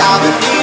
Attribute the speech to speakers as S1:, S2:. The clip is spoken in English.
S1: I'll be